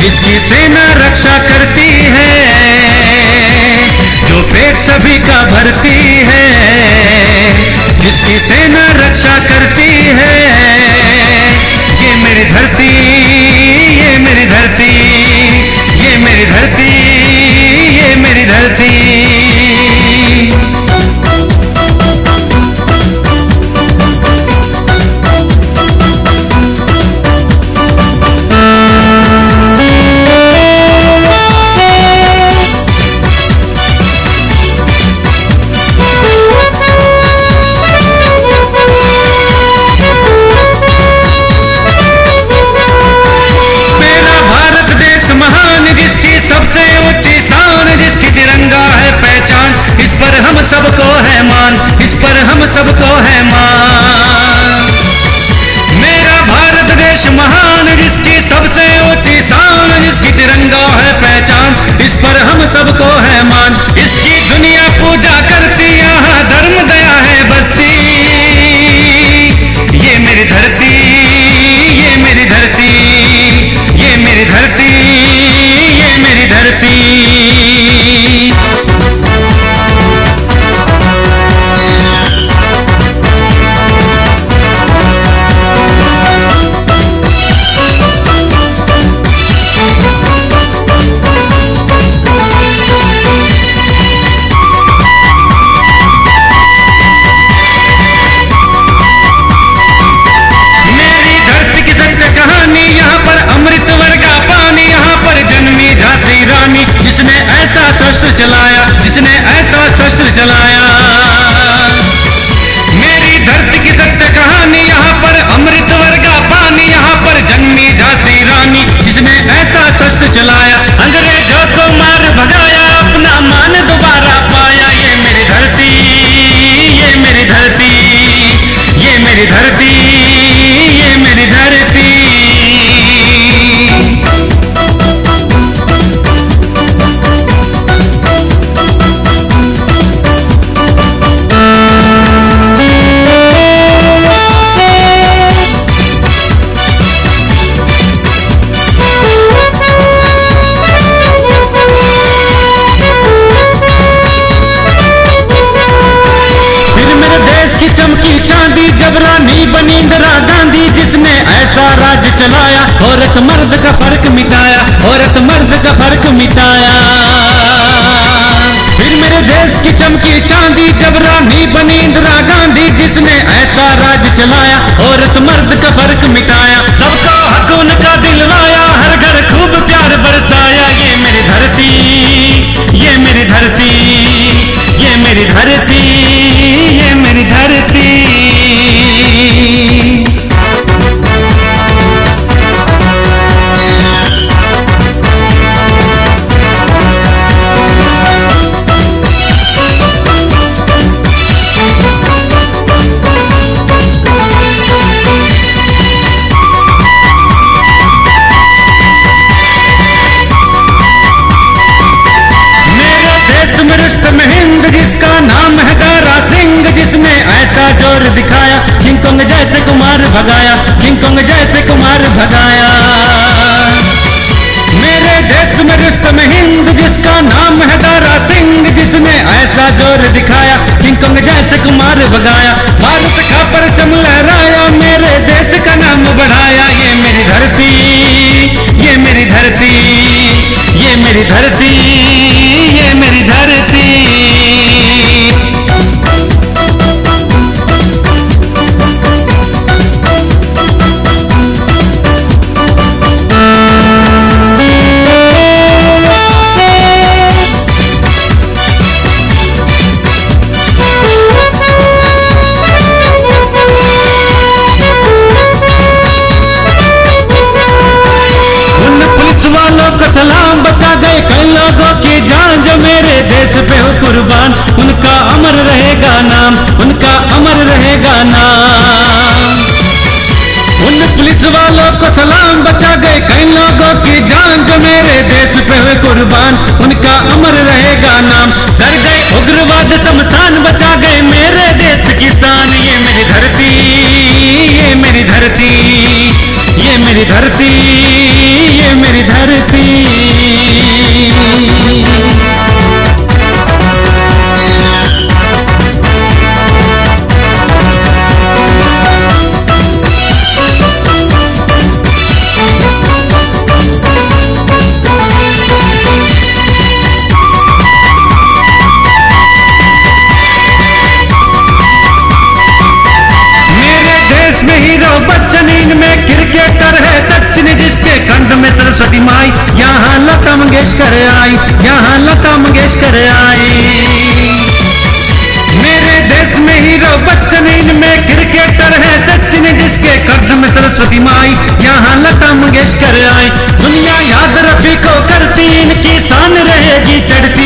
जिसकी सेना रक्षा करती है, जो पेट सभी का भरती है। जिसकी सेना रक्षा करती है ये मेरी धरती चलाए औरत मर्द का फ़र्क मिटाया, औरत मर्द का फ़र्क मिटाया। फिर मेरे देश की चमकी चांदी, जब रानी बनी इंदिरा गांधी, जिसने ऐसा राज चलाया, औरत मर्द का फ़र्क मिटाया। सबका हक उनका पे हो कुर्बान, उनका अमर रहेगा नाम, उनका अमर रहेगा नाम। उन पुलिस वालों को सलाम बचा गए, कई लोगों की जान जो मेरे देश पे हो कुर्बान, उनका अमर रहेगा नाम। डर गए उग्रवाद, शमशान बचा गए, मेरे देश किसान ये मेरी धरती, ये मेरी धरती, ये मेरी धरती। माई। यहाँ लता मंगेशकर आई, यहाँ लता मंगेशकर आई। मेरे देश में हीरो बच्चन, इनमें क्रिकेटर है सचिन, जिसके कर्ज में सरस्वती माई। यहाँ लता मंगेशकर आई। दुनिया याद रफी को करती, इनकी शान रहेगी चढ़ती।